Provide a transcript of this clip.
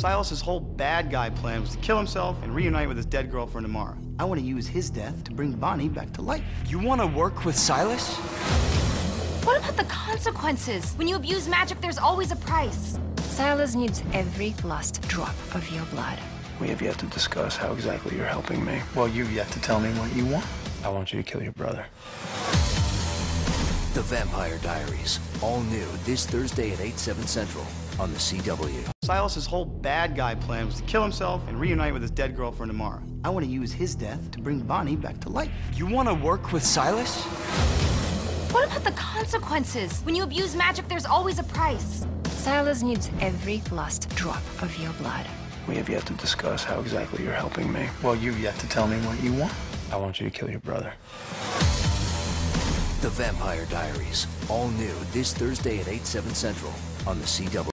Silas's whole bad guy plan was to kill himself and reunite with his dead girlfriend Amara. I want to use his death to bring Bonnie back to life. You want to work with Silas? What about the consequences? When you abuse magic, there's always a price. Silas needs every last drop of your blood. We have yet to discuss how exactly you're helping me. Well, you've yet to tell me what you want. I want you to kill your brother. The Vampire Diaries. All new this Thursday at 8, 7 Central on the CW. Silas's whole bad guy plan was to kill himself and reunite with his dead girlfriend Amara. I want to use his death to bring Bonnie back to life. You want to work with Silas? What about the consequences? When you abuse magic, there's always a price. Silas needs every last drop of your blood. We have yet to discuss how exactly you're helping me. Well, you've yet to tell me what you want. I want you to kill your brother. The Vampire Diaries. All new this Thursday at 8, 7 Central on the CW.